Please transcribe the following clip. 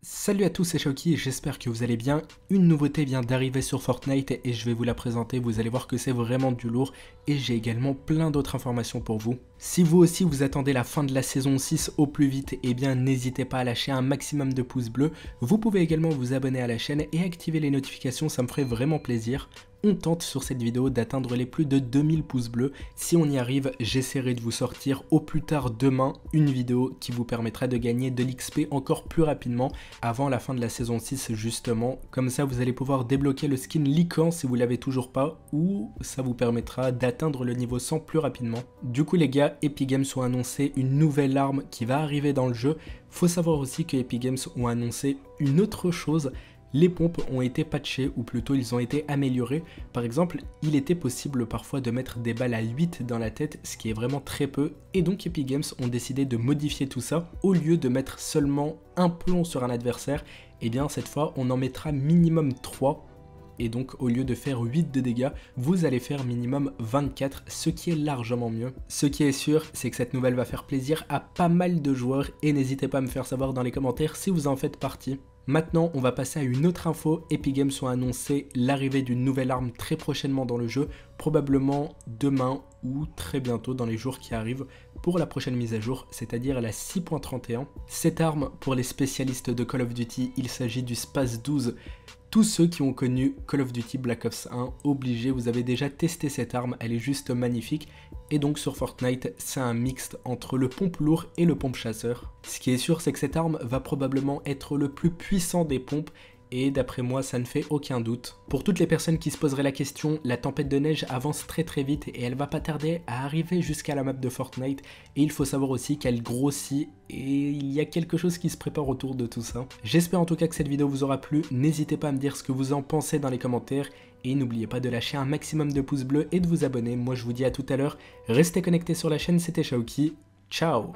Salut à tous, c'est Shoki, j'espère que vous allez bien. Une nouveauté vient d'arriver sur Fortnite et je vais vous la présenter, vous allez voir que c'est vraiment du lourd et j'ai également plein d'autres informations pour vous. Si vous aussi vous attendez la fin de la saison 6 au plus vite, eh bien n'hésitez pas à lâcher un maximum de pouces bleus. Vous pouvez également vous abonner à la chaîne et activer les notifications, ça me ferait vraiment plaisir on tente sur cette vidéo d'atteindre les plus de 2000 pouces bleus. Si on y arrive, j'essaierai de vous sortir au plus tard demain une vidéo qui vous permettra de gagner de l'XP encore plus rapidement avant la fin de la saison 6 justement. Comme ça, vous allez pouvoir débloquer le skin Lican si vous l'avez toujours pas ou ça vous permettra d'atteindre le niveau 100 plus rapidement. Du coup les gars, Epic Games ont annoncé une nouvelle arme qui va arriver dans le jeu. Faut savoir aussi que Epic Games ont annoncé une autre chose, les pompes ont été patchées, ou plutôt ils ont été améliorées. Par exemple, il était possible parfois de mettre des balles à 8 dans la tête, ce qui est vraiment très peu, et donc Epic Games ont décidé de modifier tout ça. Au lieu de mettre seulement un plomb sur un adversaire, et eh bien cette fois on en mettra minimum 3 et donc au lieu de faire 8 de dégâts, vous allez faire minimum 24, ce qui est largement mieux. Ce qui est sûr, c'est que cette nouvelle va faire plaisir à pas mal de joueurs et n'hésitez pas à me faire savoir dans les commentaires si vous en faites partie. Maintenant, on va passer à une autre info. Epic Games ont annoncé l'arrivée d'une nouvelle arme très prochainement dans le jeu, probablement demain ou très bientôt dans les jours qui arrivent pour la prochaine mise à jour, c'est-à-dire la 6.31. Cette arme, pour les spécialistes de Call of Duty, il s'agit du Space 12. Tous ceux qui ont connu Call of Duty Black Ops 1, obligé, vous avez déjà testé cette arme, elle est juste magnifique. Et donc sur Fortnite, c'est un mixte entre le pompe lourd et le pompe chasseur. Ce qui est sûr, c'est que cette arme va probablement être le plus puissant des pompes et d'après moi ça ne fait aucun doute. Pour toutes les personnes qui se poseraient la question, la tempête de neige avance très très vite et elle va pas tarder à arriver jusqu'à la map de Fortnite. Et il faut savoir aussi qu'elle grossit et il y a quelque chose qui se prépare autour de tout ça. J'espère en tout cas que cette vidéo vous aura plu, n'hésitez pas à me dire ce que vous en pensez dans les commentaires. Et n'oubliez pas de lâcher un maximum de pouces bleus et de vous abonner, moi je vous dis à tout à l'heure, restez connectés sur la chaîne, c'était Shaoki, ciao